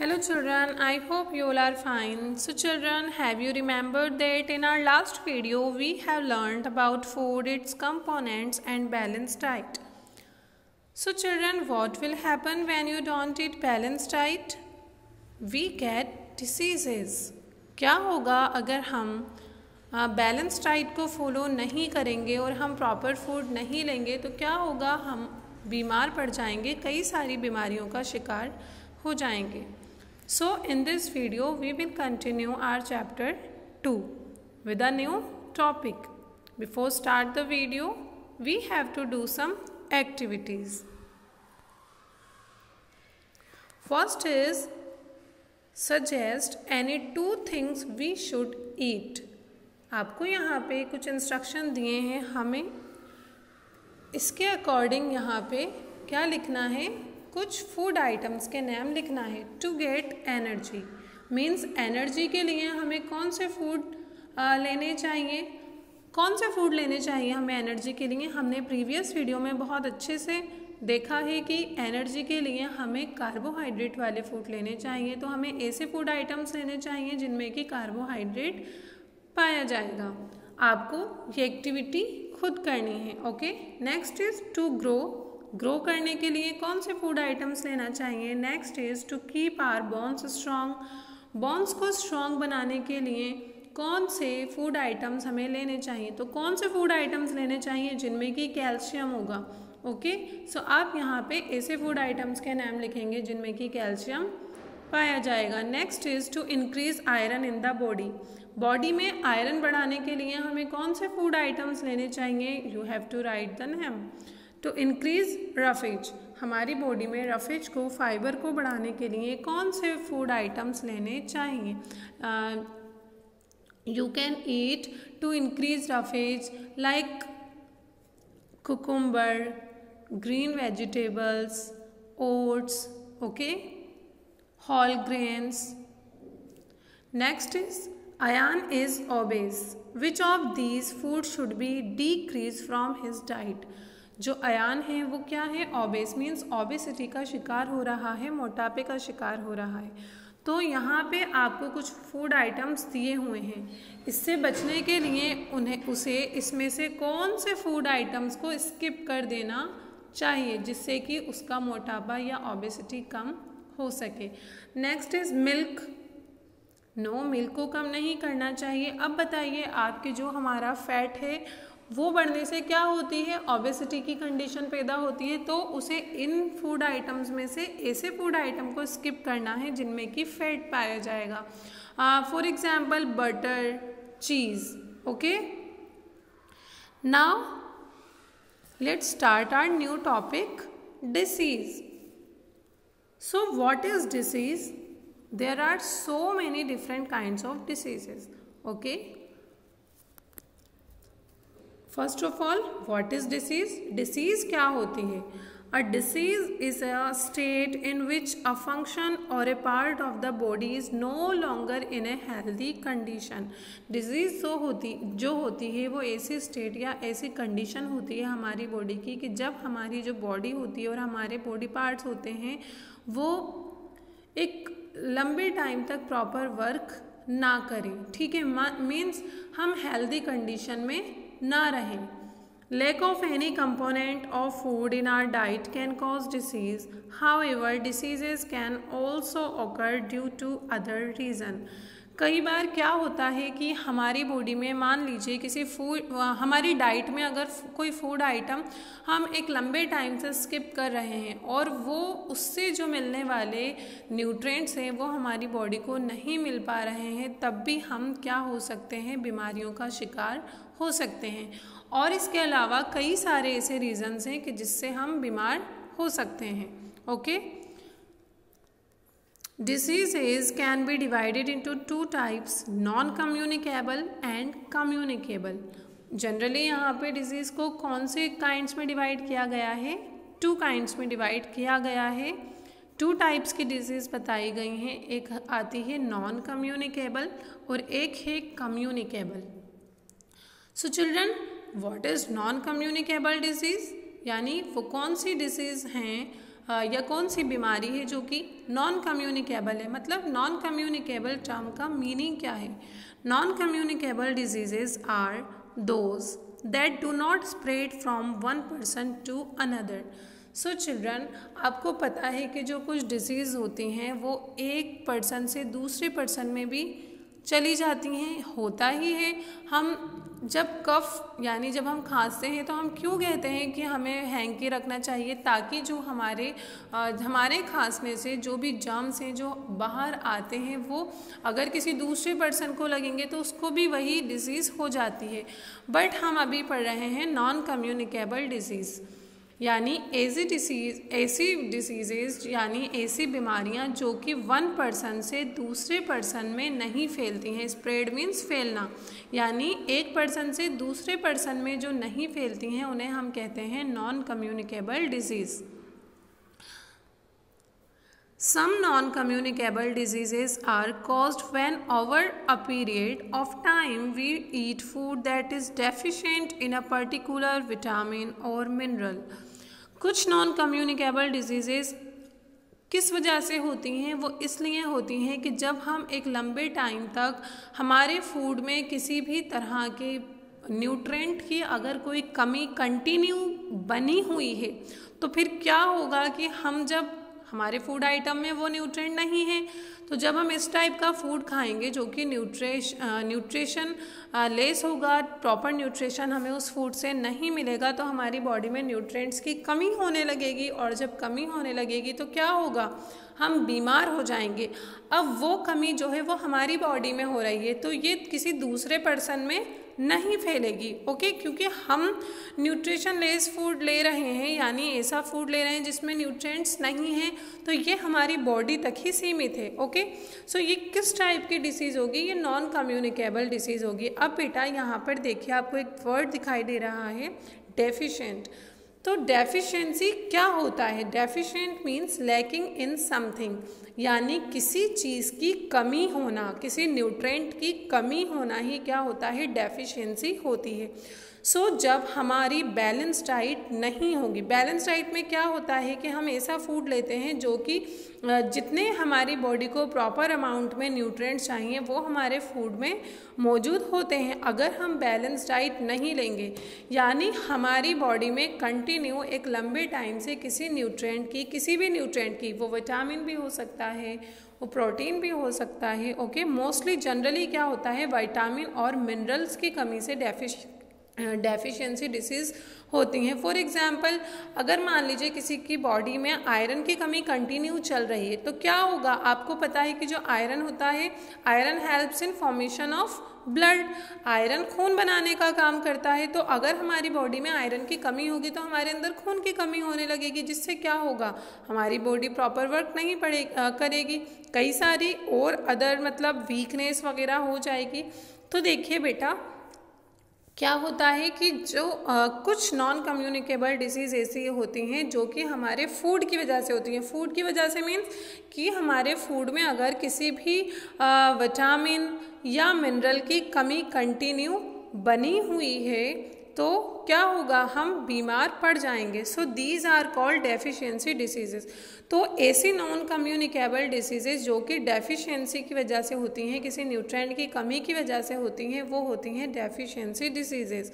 Hello children, I hope you all are fine. So children, have you remembered that in our last video we have learned about food, its components and balanced diet. So children, what will happen when you don't eat balanced diet? We get diseases. क्या होगा अगर हम balance diet को follow नहीं करेंगे और हम proper food नहीं लेंगे तो क्या होगा हम बीमार पड़ जाएँगे कई सारी बीमारियों का शिकार हो जाएँगे So in this video we will continue our chapter 2 with a new topic. Before start the video we have to do some activities. First is suggest any two things we should eat. आपको यहाँ पे कुछ instruction दिए हैं हमें इसके according यहाँ पे क्या लिखना है कुछ फ़ूड आइटम्स के नाम लिखना है to get energy means energy के लिए हमें कौन से फ़ूड लेने चाहिए? कौन से फ़ूड लेने चाहिए हमें एनर्जी के लिए? हमने प्रीवियस वीडियो में बहुत अच्छे से देखा है कि एनर्जी के लिए हमें कार्बोहाइड्रेट वाले फ़ूड लेने चाहिए तो हमें ऐसे फ़ूड आइटम्स लेने चाहिए जिनमें कि कार्बोहाइड्रेट पाया जाएगा। आपको ये एक्टिविटी खुद करनी है okay next is to grow grow करने के लिए कौन से फ़ूड आइटम्स लेना चाहिए next is to keep our bones strong bones को स्ट्रॉन्ग बनाने के लिए कौन से फ़ूड आइटम्स हमें लेने चाहिए? तो कौन से फ़ूड आइटम्स लेने चाहिए जिनमें कि कैल्शियम होगा? ओके? सो आप यहाँ पे ऐसे फ़ूड आइटम्स के नाम लिखेंगे जिनमें कि कैल्शियम पाया जाएगा। Next is to increase iron in the body body में आयरन बढ़ाने के लिए हमें कौन से फ़ूड आइटम्स लेने चाहिए? You have to write the name to increase roughage हमारी बॉडी में रफेज को फाइबर को बढ़ाने के लिए कौन से फ़ूड आइटम्स लेने चाहिए? You can eat to increase roughage like cucumber green vegetables oats okay whole grains next is Ayan is obese which of these food should be decrease from his diet जो अयान है, वो क्या है? Obese means obesity का शिकार हो रहा है, मोटापे का शिकार हो रहा है। तो यहाँ पे आपको कुछ फ़ूड आइटम्स दिए हुए हैं। इससे बचने के लिए उन्हें, उसे, इसमें से कौन से फ़ूड आइटम्स को स्किप कर देना चाहिए, जिससे कि उसका मोटापा या ओबेसिटी कम हो सके? Next is milk no milk को कम नहीं करना चाहिए। अब बताइए, आपके जो हमारा फैट है वो बढ़ने से क्या होती है? ओबेसिटी की कंडीशन पैदा होती है तो उसे इन फ़ूड आइटम्स में से ऐसे फ़ूड आइटम को स्किप करना है जिनमें कि फैट पाया जाएगा। For example butter cheese okay now let's start our new topic disease so what is disease there are so many different kind of diseases okay first of all what is disease disease क्या होती है? A disease is a state in which a function और a part of the body is no longer in a healthy condition disease जो होती जो होती है, वो ऐसी स्टेट या ऐसी कंडीशन होती है हमारी बॉडी की कि जब हमारी जो बॉडी होती है और हमारे बॉडी पार्ट्स होते हैं, वो एक लंबे टाइम तक प्रॉपर वर्क ना करें। ठीक है? मीन्स हम हेल्दी कंडीशन में ना रहें। Lack of any component of food in our diet can cause disease. However, diseases can also occur due to other reason. कई बार क्या होता है कि हमारी बॉडी में मान लीजिए किसी फ़ूड हमारी डाइट में अगर कोई फ़ूड आइटम हम एक लंबे टाइम से स्किप कर रहे हैं और वो उससे जो मिलने वाले न्यूट्रिएंट्स हैं वो हमारी बॉडी को नहीं मिल पा रहे हैं, तब भी हम क्या हो सकते हैं? बीमारियों का शिकार हो सकते हैं। और इसके अलावा कई सारे ऐसे रीज़न्स हैं कि जिससे हम बीमार हो सकते हैं। Okay Diseases can be divided into two types non communicable and communicable generally यहाँ पे डिज़ीज़ को कौन से काइंड्स में डिवाइड किया गया है? टू काइंड्स में डिवाइड किया गया है। टू टाइप्स की डिज़ीज़ बताई गई हैं। एक आती है नॉन कम्युनिकेबल और एक है communicable so children what is non communicable disease यानी वो कौन सी डिज़ीज़ हैं या कौन सी बीमारी है जो कि नॉन कम्युनिकेबल है? मतलब नॉन कम्युनिकेबल टर्म का मीनिंग क्या है? Non communicable diseases are those that do not spread from one person to another so children आपको पता है कि जो कुछ डिज़ीज़ होती हैं, वो एक पर्सन से दूसरे पर्सन में भी चली जाती हैं होता ही है। हम जब कफ यानी जब हम खांसते हैं तो हम क्यों कहते हैं कि हमें हैंकी रखना चाहिए ताकि जो हमारे आ, हमारे खांसने से जो भी जर्म्स हैं जो बाहर आते हैं वो अगर किसी दूसरे पर्सन को लगेंगे तो उसको भी वही डिज़ीज़ हो जाती है। बट हम अभी पढ़ रहे हैं नॉन कम्युनिकेबल डिज़ीज़ यानी ऐसी डिसीज ऐसी डिसीजेज यानी ऐसी बीमारियाँ जो कि वन पर्सन से दूसरे पर्सन में नहीं फैलती हैं। स्प्रेड मीन्स फैलना। यानी एक पर्सन से दूसरे पर्सन में जो नहीं फैलती हैं, उन्हें हम कहते हैं non communicable disease some non communicable diseases are cause when over a period of time we eat food that is deficient in a particular vitamin और मिनरल कुछ नॉन कम्युनिकेबल डिजीज़ेज़ किस वजह से होती हैं? वो इसलिए होती हैं कि जब हम एक लंबे टाइम तक हमारे फ़ूड में किसी भी तरह के न्यूट्रेंट की अगर कोई कमी कंटिन्यू बनी हुई है तो फिर क्या होगा कि हम जब हमारे फ़ूड आइटम में वो न्यूट्रेंट नहीं है। तो जब हम इस टाइप का फ़ूड खाएँगे जो कि न्यूट्रेश न्यूट्रिशन लेस होगा प्रॉपर न्यूट्रिशन हमें उस फ़ूड से नहीं मिलेगा तो हमारी बॉडी में न्यूट्रेंट्स की कमी होने लगेगी। और जब कमी होने लगेगी तो क्या होगा? हम बीमार हो जाएँगे। अब वो कमी जो है वो हमारी बॉडी में हो रही है तो ये किसी दूसरे पर्सन में नहीं फैलेगी ओके क्योंकि हम न्यूट्रिशन लेस फ़ूड ले रहे हैं, यानी ऐसा फ़ूड ले रहे हैं जिसमें न्यूट्रिएंट्स नहीं हैं तो ये हमारी बॉडी तक ही सीमित है ओके सो ये किस टाइप की डिसीज़ होगी? ये नॉन कम्युनिकेबल डिसीज़ होगी। अब बेटा यहाँ पर देखिए, आपको एक वर्ड दिखाई दे रहा है डेफिशेंट तो डेफिशिएंसी क्या होता है? Deficient means lacking in something यानी किसी चीज़ की कमी होना, किसी न्यूट्रेंट की कमी होना ही क्या होता है? डेफिशिएंसी होती है। सो so, जब हमारी बैलेंस डाइट नहीं होगी बैलेंस डाइट में क्या होता है कि हम ऐसा फ़ूड लेते हैं जो कि जितने हमारी बॉडी को प्रॉपर अमाउंट में न्यूट्रिएंट्स चाहिए वो हमारे फ़ूड में मौजूद होते हैं। अगर हम बैलेंस डाइट नहीं लेंगे यानी हमारी बॉडी में कंटिन्यू एक लंबे टाइम से किसी न्यूट्रिएंट की किसी भी न्यूट्रिएंट की वो विटामिन भी हो सकता है वो प्रोटीन भी हो सकता है ओके मोस्टली जनरली क्या होता है विटामिन और मिनरल्स की कमी से डेफिश डेफिशिएंसी डिसीज़ होती हैं। फॉर एग्ज़ाम्पल अगर मान लीजिए किसी की बॉडी में आयरन की कमी कंटिन्यू चल रही है तो क्या होगा? आपको पता है कि जो आयरन होता है iron helps in formation of blood iron खून बनाने का काम करता है तो अगर हमारी बॉडी में आयरन की कमी होगी तो हमारे अंदर खून की कमी होने लगेगी, जिससे क्या होगा? हमारी बॉडी प्रॉपर वर्क नहीं पड़े करेगी। कई सारी और अदर मतलब वीकनेस वगैरह हो जाएगी। तो देखिए बेटा क्या होता है कि जो आ, कुछ नॉन कम्युनिकेबल डिज़ीज़ ऐसी होती हैं जो कि हमारे फ़ूड की वजह से होती हैं। फ़ूड की वजह से मीन्स कि हमारे फ़ूड में अगर किसी भी विटामिन या मिनरल की कमी कंटिन्यू बनी हुई है तो क्या होगा? हम बीमार पड़ जाएँगे। So these are called deficiency diseases तो ऐसी नॉन कम्युनिकेबल डिसीजेज जो कि डेफिशिएंसी की वजह से होती हैं, किसी न्यूट्रेंट की कमी की वजह से होती हैं, वो होती हैं deficiency diseases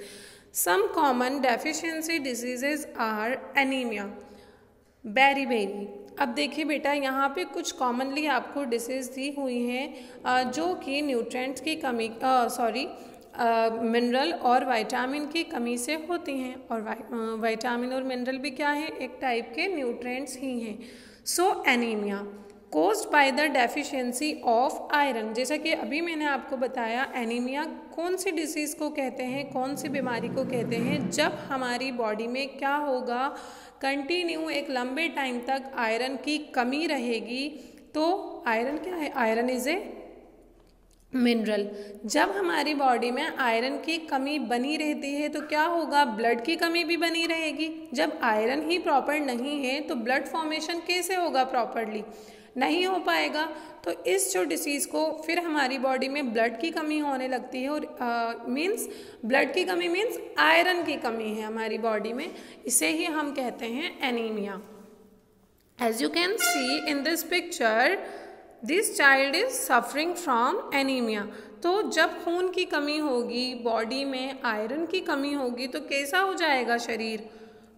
some common deficiency diseases are anaemia beriberi अब देखिए बेटा, यहाँ पे कुछ कॉमनली आपको डिसीज़ दी हुई हैं जो कि न्यूट्रेंट्स की कमी सॉरी मिनरल और विटामिन की कमी से होती हैं। और विटामिन और मिनरल भी क्या है? एक टाइप के न्यूट्रिएंट्स ही हैं। So anaemia caused by the deficiency of iron जैसा कि अभी मैंने आपको बताया एनीमिया कौन सी डिज़ीज़ को कहते हैं, कौन सी बीमारी को कहते हैं? जब हमारी बॉडी में क्या होगा कंटिन्यू एक लंबे टाइम तक आयरन की कमी रहेगी तो आयरन क्या है? Iron is a mineral. जब हमारी बॉडी में आयरन की कमी बनी रहती है तो क्या होगा? ब्लड की कमी भी बनी रहेगी। जब आयरन ही प्रॉपर नहीं है तो ब्लड फॉर्मेशन कैसे होगा प्रॉपरली? नहीं हो पाएगा। तो इस जो डिसीज़ को फिर हमारी बॉडी में ब्लड की कमी होने लगती है, और मींस ब्लड की कमी मींस आयरन की कमी है हमारी बॉडी में। इसे ही हम कहते हैं anaemia as you can see in this picture this child is suffering from anaemia तो जब खून की कमी होगी बॉडी में आयरन की कमी होगी तो कैसा हो जाएगा शरीर?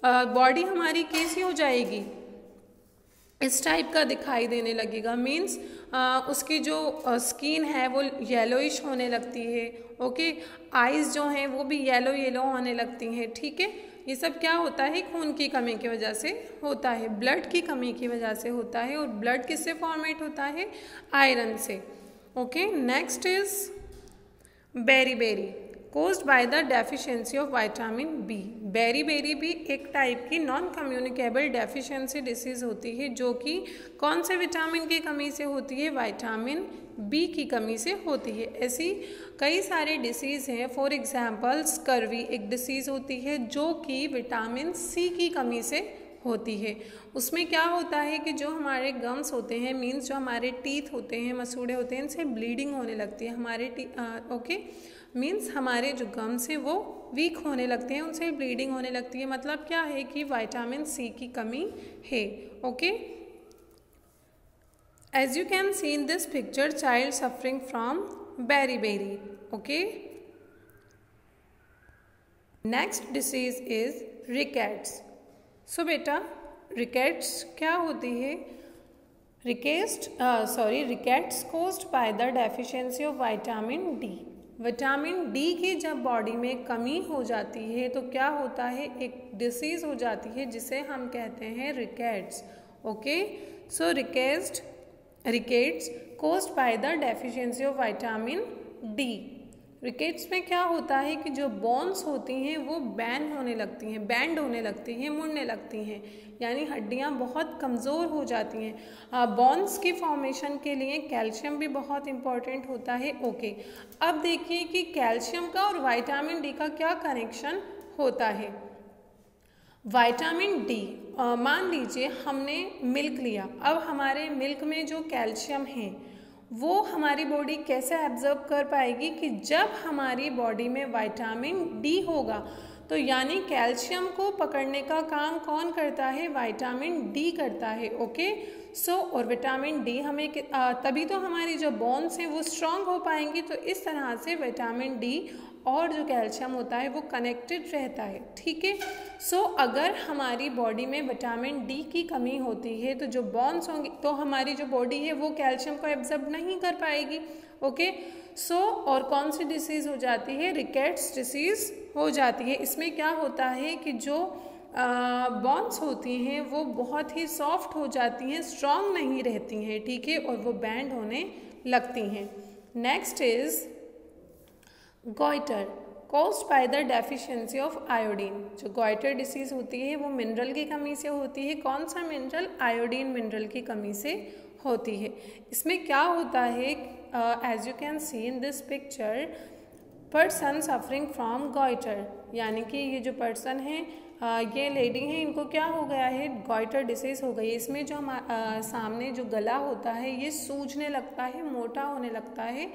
बॉडी uh, हमारी कैसी हो जाएगी? इस टाइप का दिखाई देने लगेगा। मीन्स उसकी जो स्किन है वो येलोइश होने लगती है ओके आइज़ जो हैं वो भी येलो येलो होने लगती हैं ठीक है? ये सब क्या होता है? खून की कमी की वजह से होता है ब्लड की कमी की वजह से होता है और ब्लड किससे फॉर्मेट होता है? आयरन से। Okay next is beriberi caused by the deficiency of vitamin B beriberi भी एक टाइप की नॉन कम्युनिकेबल डेफिशिएंसी डिसीज़ होती है, जो कि कौन से विटामिन की कमी से होती है? विटामिन बी की कमी से होती है। ऐसी कई सारे डिसीज़ हैं। फॉर एग्जांपल स्कर्वी एक डिसीज़ होती है, जो कि विटामिन सी की कमी से होती है। उसमें क्या होता है कि जो हमारे गम्स होते हैं मीन्स जो हमारे टीथ होते हैं, मसूड़े होते हैं, इनसे ब्लीडिंग होने लगती है। हमारे टी ओके मीन्स हमारे जो गम्स हैं वो वीक होने लगते हैं, उनसे ब्लीडिंग होने लगती है। मतलब क्या है कि वाइटामिन सी की कमी है okay as you can see in this picture child suffering from beriberi okay next disease is rickets so बेटा रिकेट्स क्या होती है? Rickets sorry rickets caused by the deficiency of vitamin D vitamin D की जब body में कमी हो जाती है तो क्या होता है? एक डिसीज़ हो जाती है, जिसे हम कहते हैं rickets okay so rickets rickets caused by the deficiency of vitamin D rickets में क्या होता है कि जो बोन्स होती हैं, वो बैन होने लगती हैं बैंड होने लगती हैं, मुड़ने लगती हैं, यानी हड्डियाँ बहुत कमज़ोर हो जाती हैं। बोन्स की फॉर्मेशन के लिए कैल्शियम भी बहुत इंपॉर्टेंट होता है। ओके अब देखिए कि कैल्शियम का और वाइटामिन डी का क्या कनेक्शन होता है। वाइटामिन डी मान लीजिए हमने मिल्क लिया। अब हमारे मिल्क में जो कैल्शियम है वो हमारी बॉडी कैसे एब्जर्व कर पाएगी कि जब हमारी बॉडी में वाइटामिन डी होगा तो यानी कैल्शियम को पकड़ने का काम कौन करता है? वाइटामिन डी करता है ओके सो so, और विटामिन डी हमें तभी तो हमारी जो बोन्स हैं वो स्ट्रांग हो पाएँगी तो इस तरह से विटामिन डी और जो कैल्शियम होता है वो कनेक्टेड रहता है, ठीक है? सो अगर हमारी बॉडी में विटामिन डी की कमी होती है तो जो बॉन्स होंगे तो हमारी जो बॉडी है वो कैल्शियम को एब्जर्ब नहीं कर पाएगी ओके सो और कौन सी डिसीज़ हो जाती है? रिकेट्स डिसीज़ हो जाती है। इसमें क्या होता है कि जो बॉन्स होती हैं, वो बहुत ही सॉफ्ट हो जाती हैं स्ट्रॉन्ग नहीं रहती हैं, ठीक है? और वो बैंड होने लगती हैं। Next is goitre caused by the deficiency of iodine जो गोइटर डिसीज़ होती है वो मिनरल की कमी से होती है। कौन सा मिनरल आयोडीन मिनरल की कमी से होती है। इसमें क्या होता है? As you can see in this picture person suffering from goitre यानी कि ये जो पर्सन है uh, ये लेडी हैं इनको क्या हो गया है? गोइटर डिसीज़ हो गई इसमें जो हम uh, सामने जो गला होता है ये सूजने लगता है मोटा होने लगता है।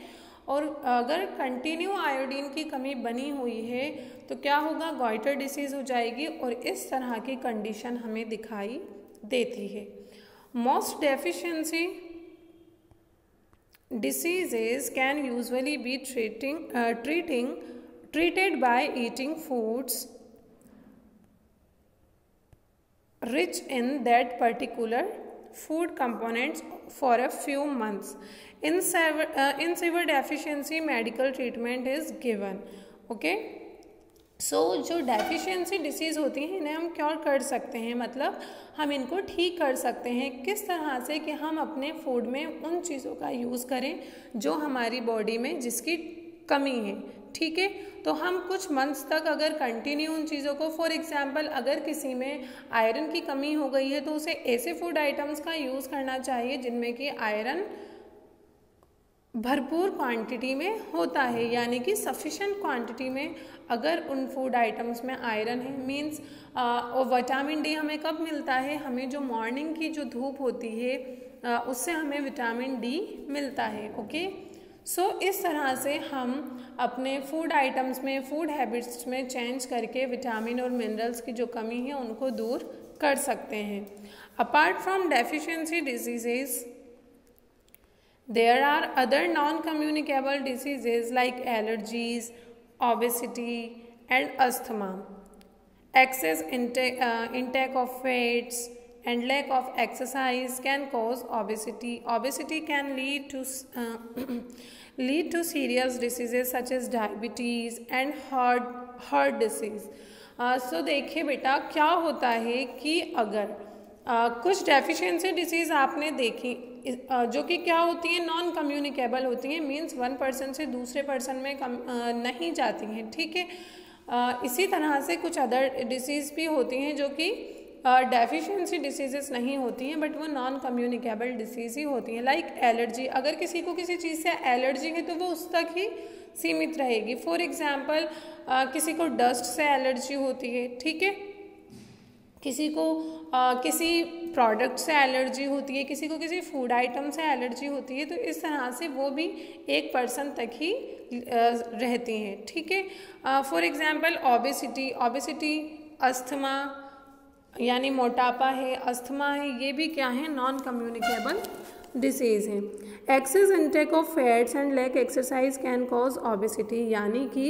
और अगर कंटिन्यू आयोडीन की कमी बनी हुई है तो क्या होगा? गोइटर डिसीज़ हो जाएगी और इस तरह की कंडीशन हमें दिखाई देती है। Most deficiency diseases can usually be treating treating treated by eating foods rich in that particular food components for a few months in severe, uh, in medical treatment is given okay? So so, जो deficiency disease होती हैं इन्हें हम cure कर सकते हैं मतलब हम इनको ठीक कर सकते हैं। किस तरह से कि हम अपने फ़ूड में उन चीज़ों का यूज़ करें जो हमारी बॉडी में जिसकी कमी है ठीक है? तो हम कुछ मंथ्स तक अगर कंटिन्यू उन चीज़ों को फॉर एग्जांपल अगर किसी में आयरन की कमी हो गई है तो उसे ऐसे फ़ूड आइटम्स का यूज़ करना चाहिए जिनमें कि आयरन भरपूर क्वांटिटी में होता है यानी कि सफिशेंट क्वांटिटी में अगर उन फ़ूड आइटम्स में आयरन है मींस और विटामिन डी हमें कब मिलता है? हमें जो मॉर्निंग की जो धूप होती है आ, उससे हमें विटामिन डी मिलता है ओके सो so, इस तरह से हम अपने फ़ूड आइटम्स में फ़ूड हैबिट्स में चेंज करके विटामिन और मिनरल्स की जो कमी है उनको दूर कर सकते हैं। Apart from deficiency diseases are other non communicable diseases like allergies obesity and asthma excess intake, uh, intake of fats and lack of exercise can cause obesity obesity can lead to uh, lead to serious diseases such as diabetes and heart heart disease so uh, देखिए बेटा क्या होता है कि अगर uh, कुछ deficiency disease आपने देखी uh, जो कि क्या होती हैं नॉन कम्युनिकेबल होती हैं मीन्स वन पर्सन से दूसरे पर्सन में कम, नहीं जाती हैं ठीक है? uh, इसी तरह से कुछ अदर डिसीज़ भी होती हैं जो कि डेफिशिएंसी डिसीजेस नहीं होती हैं बट वो नॉन कम्युनिकेबल डिसीज़ ही होती हैं लाइक एलर्जी अगर किसी को किसी चीज़ से एलर्जी है तो वो उस तक ही सीमित रहेगी। फॉर एग्ज़ाम्पल किसी को डस्ट से एलर्जी होती है ठीक है? किसी को आ, किसी प्रोडक्ट से एलर्जी होती है, किसी को किसी फ़ूड आइटम से एलर्जी होती है तो इस तरह से वो भी एक पर्सन तक ही रहती हैं, ठीक है? For example obesity obesity asthma यानी मोटापा है अस्थमा है, ये भी क्या है? नॉन कम्युनिकेबल डिसीज़ है। Excess intake of fats and lack exercise can cause obesity यानी कि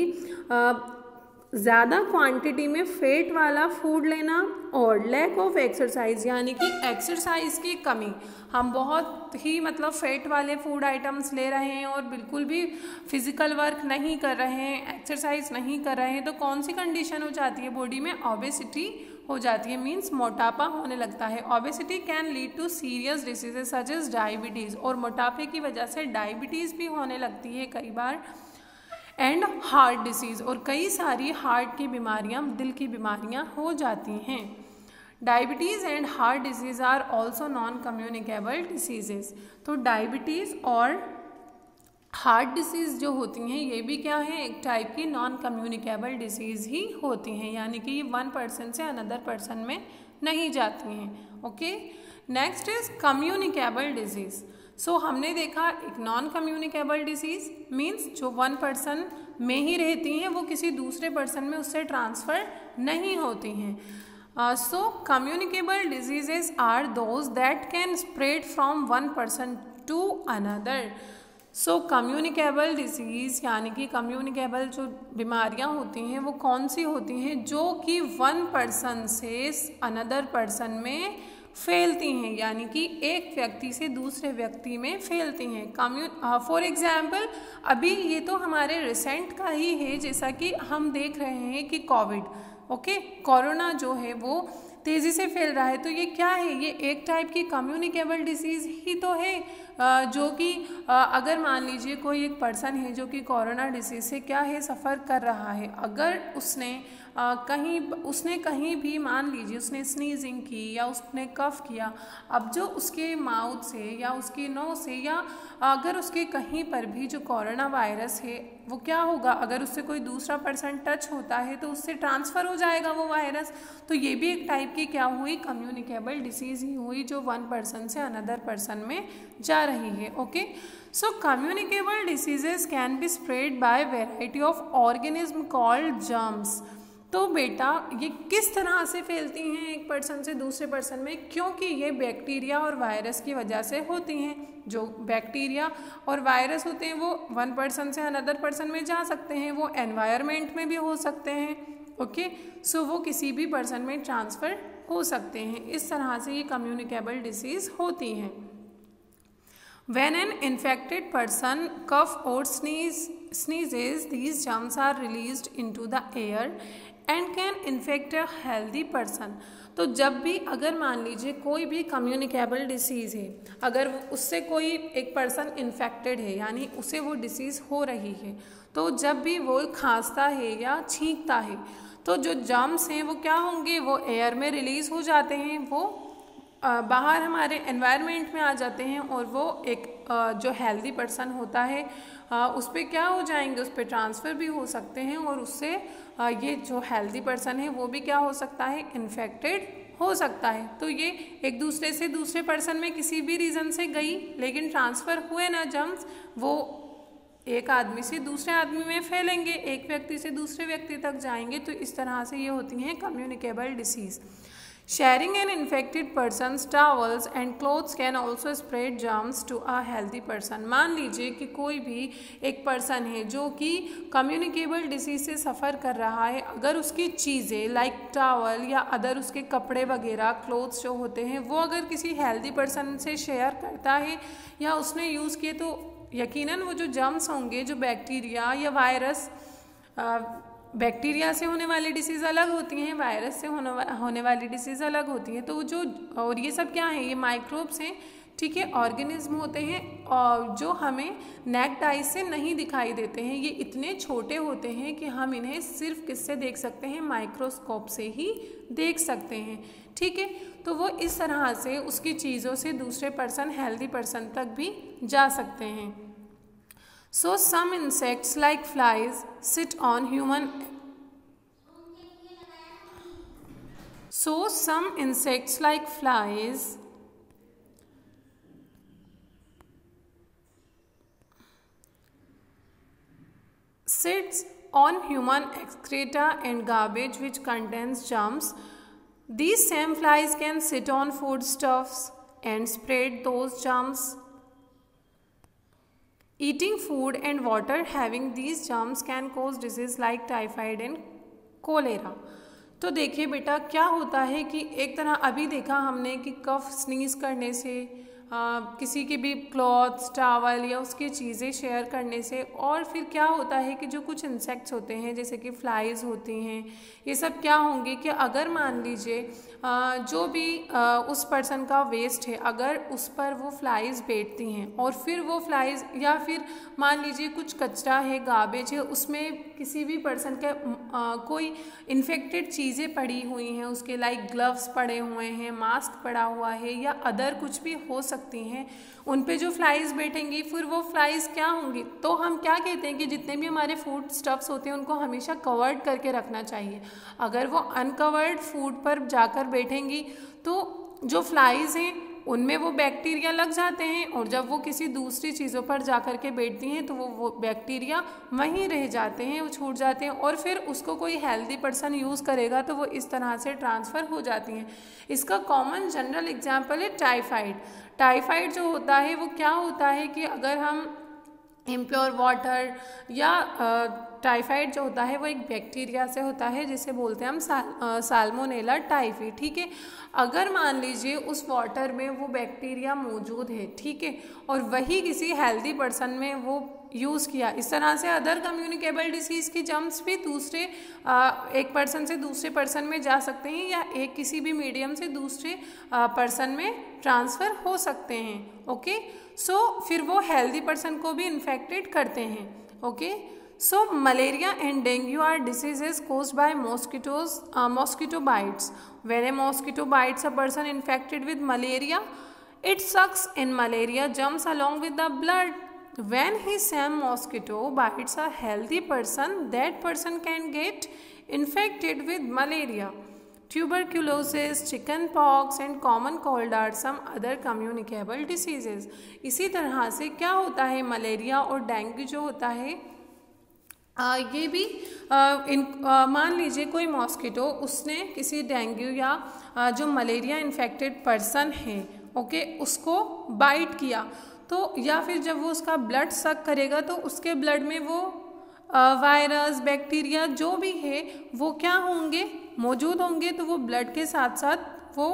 ज़्यादा क्वांटिटी में फेट वाला फ़ूड लेना और लैक ऑफ़ एक्सरसाइज यानी कि एक्सरसाइज की कमी। हम बहुत ही मतलब फैट वाले फ़ूड आइटम्स ले रहे हैं और बिल्कुल भी फ़िज़िकल वर्क नहीं कर रहे हैं एक्सरसाइज नहीं कर रहे हैं तो कौन सी कंडीशन हो जाती है बॉडी में? ओबेसिटी हो जाती है मीन्स मोटापा होने लगता है। Obesity can lead to serious diseases such as diabetes और मोटापे की वजह से डायबिटीज़ भी होने लगती है कई बार। एंड हार्ट डिसीज़ और कई सारी हार्ट की बीमारियाँ, दिल की बीमारियाँ हो जाती हैं। Diabetes and heart disease are also non communicable diseases तो डायबिटीज़ और हार्ट डिसीज़ जो होती हैं, ये भी क्या है? एक टाइप की नॉन कम्युनिकेबल डिसीज़ ही होती हैं, यानी कि ये वन पर्सन से अनदर पर्सन में नहीं जाती हैं okay next is communicable disease so हमने देखा एक नॉन कम्युनिकेबल डिसीज़ मीन्स जो वन पर्सन में ही रहती हैं, वो किसी दूसरे पर्सन में उससे ट्रांसफ़र नहीं होती हैं। So communicable diseases are those that can spread from one person to another so communicable disease यानी कि कम्युनिकेबल जो बीमारियाँ होती हैं, वो कौन सी होती हैं जो कि वन पर्सन से अनदर पर्सन में फैलती हैं, यानी कि एक व्यक्ति से दूसरे व्यक्ति में फैलती हैं। कम्यू फॉर एग्ज़ाम्पल अभी ये तो हमारे रिसेंट का ही है, जैसा कि हम देख रहे हैं कि कोविड ओके कोरोना जो है वो तेज़ी से फैल रहा है तो ये क्या है? ये एक टाइप की कम्युनिकेबल डिसीज़ ही तो है जो कि अगर मान लीजिए कोई एक पर्सन है जो कि कोरोना डिसीज़ से क्या है सफ़र कर रहा है, अगर उसने आ, कहीं उसने कहीं भी मान लीजिए उसने स्नीजिंग की या उसने कफ किया अब जो उसके माउथ से या उसके नो से या अगर उसके कहीं पर भी जो कोरोना वायरस है वो क्या होगा? अगर उससे कोई दूसरा पर्सन टच होता है तो उससे ट्रांसफ़र हो जाएगा वो वायरस तो ये भी एक टाइप की क्या हुई? कम्युनिकेबल डिसीज़ ही हुई जो वन पर्सन से अनदर पर्सन में जा रही है okay so communicable diseases can be spread by variety of organism called germs तो बेटा ये किस तरह से फैलती हैं एक पर्सन से दूसरे पर्सन में? क्योंकि ये बैक्टीरिया और वायरस की वजह से होती हैं। जो बैक्टीरिया और वायरस होते हैं वो वन पर्सन से अनदर पर्सन में जा सकते हैं वो एनवायरनमेंट में भी हो सकते हैं ओके सो वो किसी भी पर्सन में ट्रांसफ़र हो सकते हैं। इस तरह से ये कम्युनिकेबल डिसीज़ होती हैं। When an infected person cough or sneeze, sneezes, these germs are released into the air and can infect a healthy person तो जब भी अगर मान लीजिए कोई भी कम्युनिकेबल डिसीज़ है, अगर उससे कोई एक पर्सन इन्फेक्टेड है, यानी उसे वो डिसीज़ हो रही है तो जब भी वो खांसता है या छींकता है तो जो जम्स हैं वो क्या होंगे? वो एयर में रिलीज़ हो जाते हैं, वो बाहर हमारे एनवायरनमेंट में आ जाते हैं और वो एक जो हेल्दी पर्सन होता है उस पर क्या हो जाएँगे उस पर ट्रांसफ़र भी हो सकते हैं और उससे ये जो हेल्दी पर्सन है वो भी क्या हो सकता है इन्फेक्टेड हो सकता है। तो ये एक दूसरे से दूसरे पर्सन में किसी भी रीज़न से गई, लेकिन ट्रांसफ़र हुए ना जम्स वो एक आदमी से दूसरे आदमी में फैलेंगे, एक व्यक्ति से दूसरे व्यक्ति तक जाएँगे तो इस तरह से ये होती हैं communicable disease Sharing an infected person's towels and clothes can also spread germs to a healthy person. मान लीजिए कि कोई भी एक पर्सन है जो कि कम्युनिकेबल डिसीज से सफ़र कर रहा है, अगर उसकी चीज़ें लाइक टावल या अदर उसके कपड़े वगैरह क्लोथ्स जो होते हैं, वो अगर किसी हेल्दी पर्सन से शेयर करता है या उसने यूज़ किए तो यकीनन वो जो जर्म्स होंगे, जो बैक्टीरिया या वायरस बैक्टीरिया से होने वाली डिसीज़ अलग होती हैं वायरस से होने वा, होने वाली डिसीज़ अलग होती हैं। तो जो और ये सब क्या है? ये माइक्रोब्स हैं ठीक है? ऑर्गेनिज्म होते हैं और जो हमें नेक आई से नहीं दिखाई देते हैं ये इतने छोटे होते हैं कि हम इन्हें सिर्फ़ किससे देख सकते हैं? माइक्रोस्कोप से ही देख सकते हैं ठीक है? तो वो इस तरह से उसकी चीज़ों से दूसरे पर्सन हेल्दी पर्सन तक भी जा सकते हैं। So some insects like flies sit on human So some insects like flies sits on human excreta and garbage which contains germs. These same flies can sit on foodstuffs and spread those germs Eating food and water having these germs can cause disease like typhoid and cholera. तो देखिए बेटा क्या होता है कि एक तरह अभी देखा हमने कि कफ स्नीज करने से किसी के भी क्लॉथ्स टावल या उसकी चीज़ें शेयर करने से और फिर क्या होता है कि जो कुछ इंसेक्ट्स होते हैं, जैसे कि फ्लाइज होती हैं, ये सब क्या होंगे कि अगर मान लीजिए जो भी उस पर्सन का वेस्ट है, अगर उस पर वो फ्लाइज बैठती हैं और फिर वो फ्लाइज या फिर मान लीजिए कुछ कचरा है गार्बेज है, उसमें किसी भी पर्सन का कोई इन्फेक्टेड चीज़ें पड़ी हुई हैं, उसके लाइक ग्लव्स पड़े हुए हैं मास्क पड़ा हुआ है या अदर कुछ भी हो सकती हैं। उन पे जो फ्लाइज बैठेंगी, फिर वो फ्लाइज क्या होंगी? तो हम क्या कहते हैं कि जितने भी हमारे फ़ूड स्टफ्स होते हैं, उनको हमेशा कवर्ड करके रखना चाहिए। अगर वो अनकवर्ड फ़ूड पर जाकर बैठेंगी तो जो फ्लाइज हैं उनमें वो बैक्टीरिया लग जाते हैं और जब वो किसी दूसरी चीज़ों पर जा कर के बैठती हैं तो वो वो बैक्टीरिया वहीं रह जाते हैं, वो छूट जाते हैं और फिर उसको कोई हेल्दी पर्सन यूज़ करेगा तो वो इस तरह से ट्रांसफ़र हो जाती हैं। इसका कॉमन जनरल एग्ज़ाम्पल है टाइफाइड टाइफाइड जो होता है, वो क्या होता है कि अगर हम इम्प्योर वाटर या टाइफाइड जो होता है वो एक बैक्टीरिया से होता है जिसे बोलते हैं हम साल आ, साल्मोनेला टाइफी ठीक है? अगर मान लीजिए उस वाटर में वो बैक्टीरिया मौजूद है ठीक है? और वही किसी हेल्दी पर्सन में वो यूज़ किया इस तरह से अदर कम्युनिकेबल डिसीज़ की जम्स भी दूसरे आ, एक पर्सन से दूसरे पर्सन में जा सकते हैं या एक किसी भी मीडियम से दूसरे पर्सन में ट्रांसफ़र हो सकते हैं ओके सो so, फिर वो हेल्दी पर्सन को भी इन्फेक्टेड करते हैं okay? So malaria and dengue are diseases cause by mosquitoes mosquito bites when a mosquito bites a person infected with malaria it sucks in malaria germs along with the blood when the same mosquito bites a healthy person that person can get infected with malaria tuberculosis chickenpox and common cold are some other communicable diseases इसी तरह से क्या होता है? Malaria और dengue जो होता है आ, ये भी आ, इन मान लीजिए कोई मॉस्किटो उसने किसी डेंगू या आ, जो मलेरिया इन्फेक्टेड पर्सन है ओके उसको बाइट किया तो या फिर जब वो उसका ब्लड सक करेगा तो उसके ब्लड में वो वायरस बैक्टीरिया जो भी है वो क्या होंगे मौजूद होंगे तो वो ब्लड के साथ साथ वो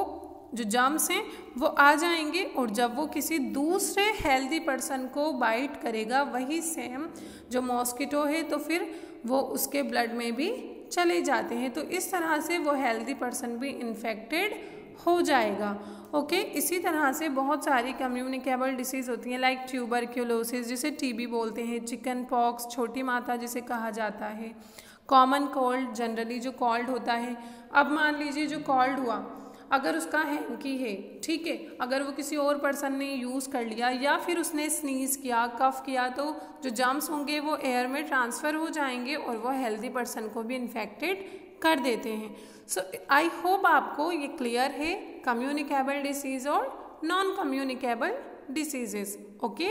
जो जर्म्स हैं वो आ जाएँगे और जब वो किसी दूसरे हेल्दी पर्सन को बाइट करेगा, वही सेम जो मॉस्किटो है तो फिर वो उसके ब्लड में भी चले जाते हैं। तो इस तरह से वो हेल्दी पर्सन भी इन्फेक्टेड हो जाएगा। Okay okay? इसी तरह से बहुत सारी कम्युनिकेबल डिसीज़ होती हैं लाइक ट्यूबरक्यूलोसिस जिसे टीबी बोलते हैं चिकन पॉक्स छोटी माता जिसे कहा जाता है। कॉमन कोल्ड जनरली जो कॉल्ड होता है। अब मान लीजिए जो कॉल्ड हुआ अगर उसका हैंकी है, ठीक है, अगर वो किसी और पर्सन ने यूज़ कर लिया या फिर उसने स्नीज़ किया कफ किया तो जो जम्स होंगे वो एयर में ट्रांसफ़र हो जाएँगे और वो हेल्दी पर्सन को भी इन्फेक्टेड कर देते हैं। सो आई होप आपको ये क्लियर है कम्युनिकेबल डिसीज़ और नॉन कम्युनिकेबल डिसीजेस ओके